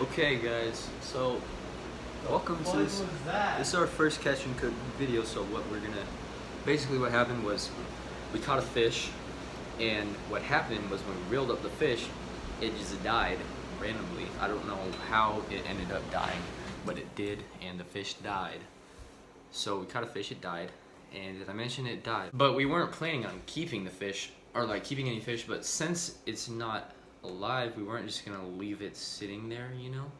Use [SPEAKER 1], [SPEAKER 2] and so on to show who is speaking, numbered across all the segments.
[SPEAKER 1] Okay, guys, so welcome to this. This is our first catch and cook video. So what we're gonna, basically what happened was, we caught a fish, and what happened was when we reeled up the fish, it just died randomly. I don't know how it ended up dying, but it did, and the fish died. So we caught a fish, it died, and as I mentioned, it died. But we weren't planning on keeping the fish, or like keeping any fish, but since it's not alive, we weren't just gonna leave it sitting there, you know?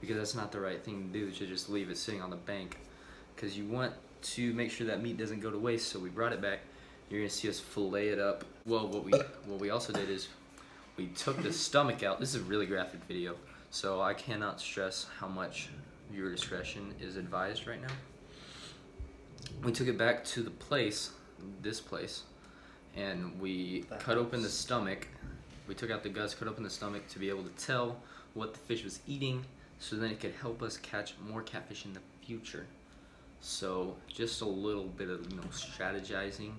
[SPEAKER 1] Because that's not the right thing to do, to just leave it sitting on the bank. Because you want to make sure that meat doesn't go to waste, so we brought it back. You're gonna see us fillet it up. Well, what we what we also did is we took the stomach out. This is a really graphic video, so I cannot stress how much viewer discretion is advised right now. We took it back to the place, this place, and we
[SPEAKER 2] That
[SPEAKER 1] cut open the stomach. We took out the guts, cut open the stomach to be able to tell what the fish was eating, so then it could help us catch more catfish in the future. So just a little bit of you know strategizing,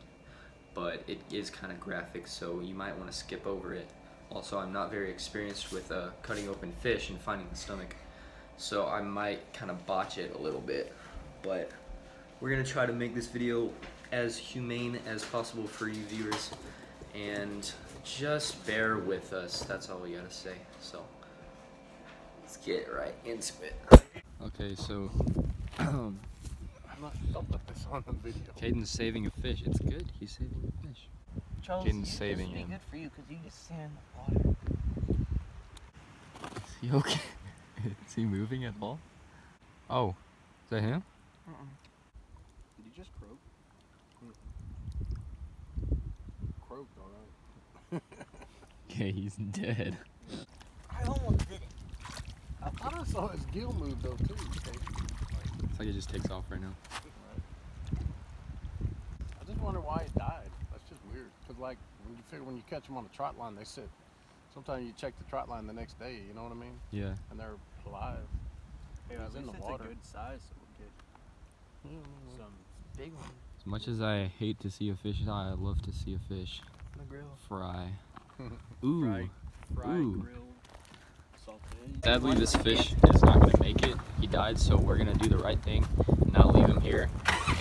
[SPEAKER 1] but it is kind of graphic, so you might want to skip over it. Also, I'm not very experienced with uh, cutting open fish and finding the stomach, so I might kind of botch it a little bit. But we're gonna try to make this video as humane as possible for you viewers, and just bear with us. That's all we gotta say. So let's get right into it. Okay, so
[SPEAKER 2] I'm don't put this on the video.
[SPEAKER 1] Caden's saving a fish. It's good. He's saving a fish.
[SPEAKER 3] Charles,
[SPEAKER 1] Caden's
[SPEAKER 3] you-
[SPEAKER 1] saving
[SPEAKER 3] this
[SPEAKER 1] him.
[SPEAKER 3] good for you because you just stand in the water.
[SPEAKER 1] Is he okay? Is he moving at all? Oh, is that him?
[SPEAKER 2] Did you just croak? Croaked, alright.
[SPEAKER 1] Okay, he's dead.
[SPEAKER 3] I almost did it.
[SPEAKER 2] I thought I saw his gill move though too.
[SPEAKER 1] It's like it just takes off right now.
[SPEAKER 2] I just wonder why it died. That's just weird. Cause like when you figure when you catch them on a trot line, they sit. Sometimes you check the trot line the next day. You know what I mean?
[SPEAKER 1] Yeah.
[SPEAKER 2] And they're alive.
[SPEAKER 4] Hey,
[SPEAKER 2] It was in
[SPEAKER 4] least
[SPEAKER 2] the
[SPEAKER 4] it's
[SPEAKER 2] water.
[SPEAKER 4] a good size, so we'll get some big one
[SPEAKER 1] As much as I hate to see a fish die, I love to see a fish
[SPEAKER 3] the grill.
[SPEAKER 1] fry. Ooh.
[SPEAKER 4] fried, fried
[SPEAKER 1] Ooh.
[SPEAKER 4] grilled, salted.
[SPEAKER 1] Sadly, this fish is not going to make it. He died, so we're going to do the right thing and not leave him here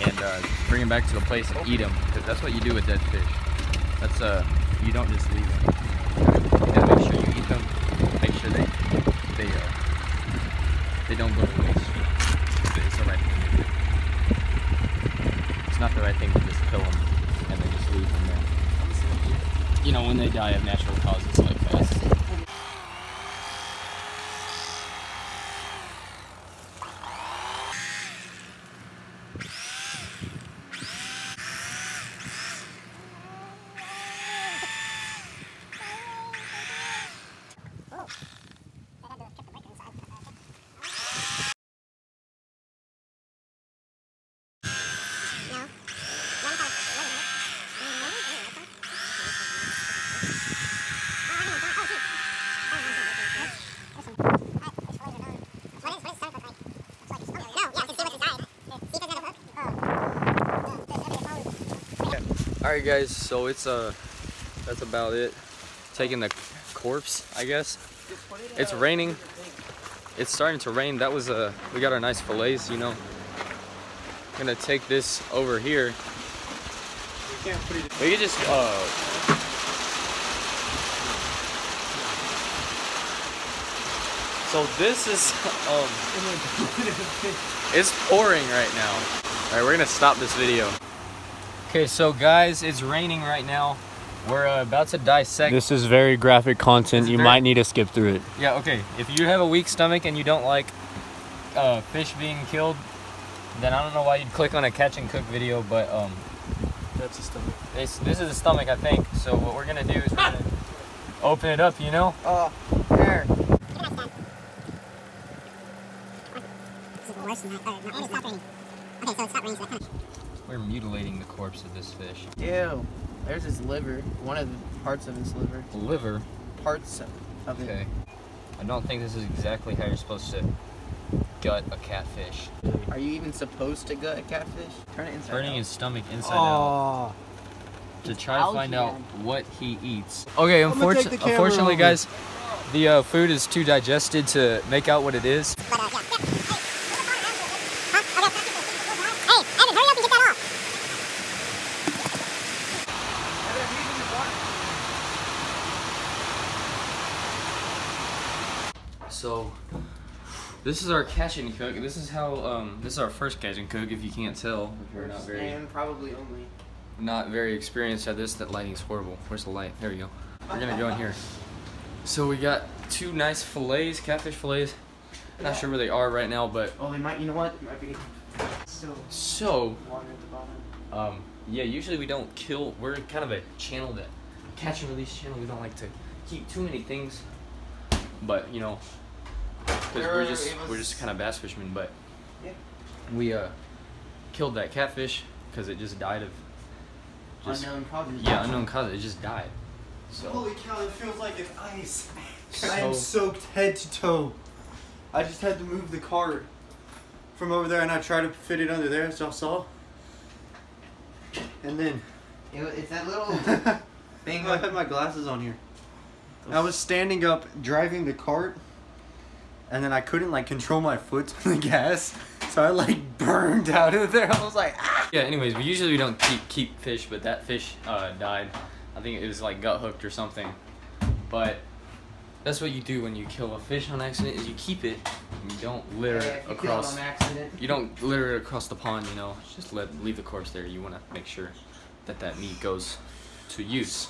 [SPEAKER 1] and uh, bring him back to the place and eat him. Because that's what you do with dead fish. That's uh, you don't just leave them. You gotta make sure you eat them. Make sure they they uh, they don't go to waste. It's the right thing to do. It's not the right thing to just kill them and then just leave them there. You know, when they die of natural causes like that. All right, guys. So it's uh, that's about it. Taking the corpse, I guess. It's raining. It's starting to rain. That was uh, we got our nice fillets, you know. gonna take this over here.
[SPEAKER 2] We can't put it.
[SPEAKER 1] We just uh. So this is um. It's pouring right now. All right, we're gonna stop this video. Okay, so guys, it's raining right now. We're uh, about to dissect.
[SPEAKER 4] This is very graphic content.
[SPEAKER 1] It's
[SPEAKER 4] You
[SPEAKER 1] very-
[SPEAKER 4] might need to skip through it.
[SPEAKER 1] Yeah, okay. If you have a weak stomach and you don't like uh, fish being killed, then I don't know why you'd click on a catch and cook video. But um,
[SPEAKER 4] That's a stomach.
[SPEAKER 1] this this is the stomach, I think. So what we're gonna do is we're gonna open it up. You know.
[SPEAKER 3] Oh, there.
[SPEAKER 5] worse than that. Or, no, it stopped raining. Okay, so it stopped raining, so that kind of...
[SPEAKER 1] We're mutilating the corpse of this fish.
[SPEAKER 3] Ew. There's his liver. One of the parts of his liver.
[SPEAKER 1] Liver.
[SPEAKER 3] Parts of it.
[SPEAKER 1] Okay. I don't think this is exactly how you're supposed to gut a catfish.
[SPEAKER 3] Are you even supposed to gut a catfish? Turn it inside
[SPEAKER 1] Turning
[SPEAKER 3] out.
[SPEAKER 1] his stomach inside out to
[SPEAKER 3] It's
[SPEAKER 1] try to find out what he eats. Okay, unfortunately, unfortunately, guys, the uh, food is too digested to make out what it is.
[SPEAKER 5] But, uh, yeah. yeah. Hey, huh? Okay. Hey, Evan, hurry up and get that off.
[SPEAKER 1] So, this is our catch and cook. This is how, um, this is our first catch and cook, if you can't tell. If you're not very,
[SPEAKER 3] And probably only.
[SPEAKER 1] not very experienced at this, that lighting's horrible. Where's the light? There we go. We're gonna go in here. So we got two nice fillets, catfish fillets. Not sure where they are right now, but
[SPEAKER 3] Oh, they might. You know what? It might be still
[SPEAKER 1] so
[SPEAKER 3] water at the bottom.
[SPEAKER 1] Um, yeah, usually we don't kill. We're kind of a channel that catch and release channel. We don't like to keep too many things, but you know, because we're just
[SPEAKER 3] it
[SPEAKER 1] we're just kind of bass fishermen. But
[SPEAKER 3] Yeah.
[SPEAKER 1] we uh killed that catfish because it just died of just
[SPEAKER 3] Unknown causes.
[SPEAKER 1] yeah unknown cause. It just died. So
[SPEAKER 6] Holy cow, it feels like it's ice. I am soaked head to toe. I just had to move the cart from over there and I tried to fit it under there as y'all saw. And then
[SPEAKER 3] It, it's that little thing.
[SPEAKER 6] I had my glasses on here. I was standing up driving the cart and then I couldn't like control my foot on the gas. So I like burned out of there. I was like, ah!
[SPEAKER 1] yeah. Anyways, we usually we don't keep keep fish, but that fish uh, died. I think it was like gut hooked or something. But that's what you do when you kill a fish on accident is you keep it and you don't litter
[SPEAKER 3] Yeah,
[SPEAKER 1] it
[SPEAKER 3] if you kill it
[SPEAKER 1] across
[SPEAKER 3] on accident.
[SPEAKER 1] you don't litter it across the pond you know just let leave the corpse there you want to make sure that that meat goes to use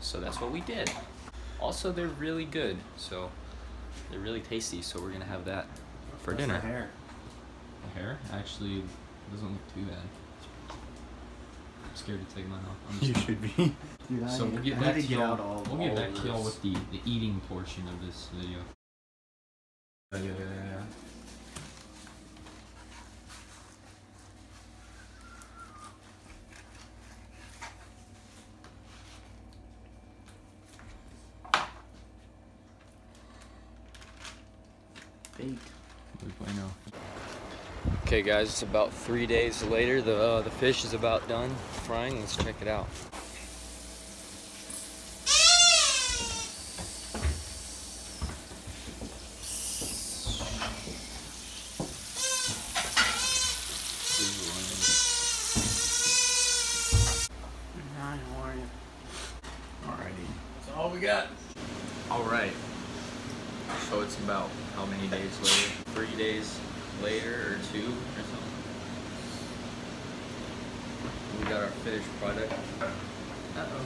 [SPEAKER 1] so that's what we did also they're really good so they're really tasty so we're gonna have that for dinner.
[SPEAKER 6] hair.
[SPEAKER 1] the hair? Actually doesn't look too bad. I'm scared to take mine off. I'm
[SPEAKER 6] You should be. Dude,
[SPEAKER 1] so we'll get
[SPEAKER 6] I
[SPEAKER 1] back
[SPEAKER 6] need
[SPEAKER 1] to
[SPEAKER 6] to get
[SPEAKER 1] y'all-
[SPEAKER 6] all.
[SPEAKER 1] we'll get
[SPEAKER 6] all
[SPEAKER 1] back to y'all with the the eating portion of this video.
[SPEAKER 6] Yeah, yeah, yeah, yeah.
[SPEAKER 3] Baked.
[SPEAKER 1] Okay, guys, it's about three days later. The uh, the fish is about done frying. Let's check it out.
[SPEAKER 3] Hi, how are you?
[SPEAKER 1] Alrighty.
[SPEAKER 2] That's all we got.
[SPEAKER 1] All right. So it's about how many days later? Three days later, or two, or something. We got our finished product.
[SPEAKER 3] Uh oh.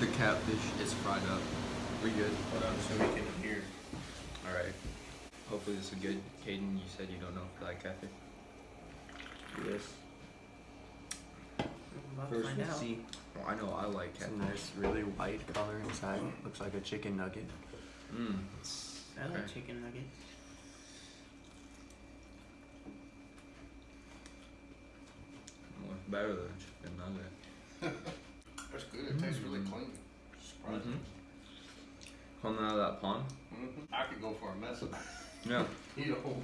[SPEAKER 1] The catfish is fried up. We good?
[SPEAKER 2] Hold on so we can hear.
[SPEAKER 1] All right. Hopefully this is good. Caden, you said you don't know if you like catfish.
[SPEAKER 6] Yes.
[SPEAKER 3] First to find out.
[SPEAKER 1] Well, I know I like
[SPEAKER 6] It's a nice, really white color inside. Looks like a chicken nugget.
[SPEAKER 1] Mmm.
[SPEAKER 3] I like
[SPEAKER 1] Okay.
[SPEAKER 3] chicken nuggets.
[SPEAKER 1] Well, it's better than chicken nugget.
[SPEAKER 2] That's good. It tastes really clean. Surprising.
[SPEAKER 1] Mm-hmm. Coming out of that pond.
[SPEAKER 2] Mhm. I could go for a mess of that.
[SPEAKER 1] Yeah.
[SPEAKER 2] Eat a whole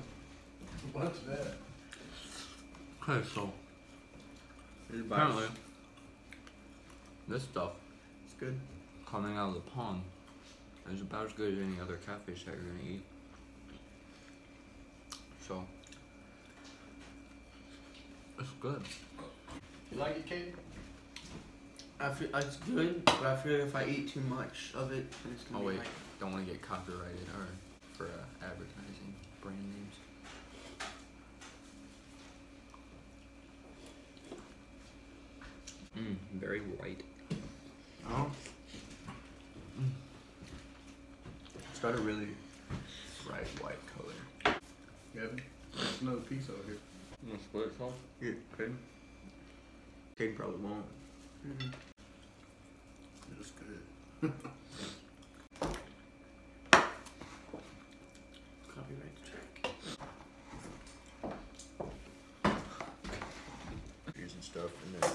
[SPEAKER 2] bunch of that.
[SPEAKER 1] Okay, so apparently this stuff
[SPEAKER 3] It's good.
[SPEAKER 1] coming out of the pond is about as good as any other catfish that you're gonna eat. So it's good.
[SPEAKER 2] You like it, Kate?
[SPEAKER 3] I feel it's good, but I feel if I eat too much of it, then it's gonna
[SPEAKER 1] Oh
[SPEAKER 3] be
[SPEAKER 1] wait,
[SPEAKER 3] like
[SPEAKER 1] don't want to get copyrighted or for uh, advertising brand names. Mmm, very white.
[SPEAKER 6] Oh. It's got a really bright white color.
[SPEAKER 2] Gavin? There's another piece over here.
[SPEAKER 1] You want to split it some?
[SPEAKER 6] Yeah, Caden. Caden probably won't.
[SPEAKER 3] mm,
[SPEAKER 2] It's good.
[SPEAKER 3] copyright strike.
[SPEAKER 6] Here's some stuff and then.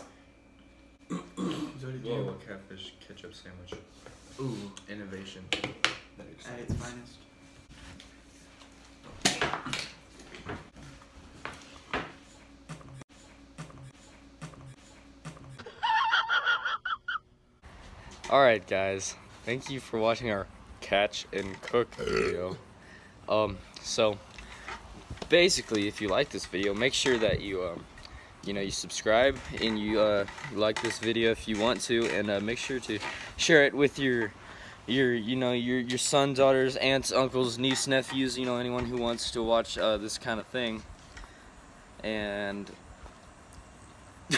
[SPEAKER 3] So
[SPEAKER 1] Whoa, a catfish ketchup sandwich.
[SPEAKER 6] Ooh, innovation. That
[SPEAKER 3] at its finest?
[SPEAKER 1] Alright guys, thank you for watching our catch and cook video. Um, so basically, if you like this video, make sure that you um, you know you subscribe and you uh, like this video if you want to, and uh, make sure to share it with your your you know your your son, daughters, aunts, uncles, niece, nephews, you know anyone who wants to watch uh, this kind of thing. And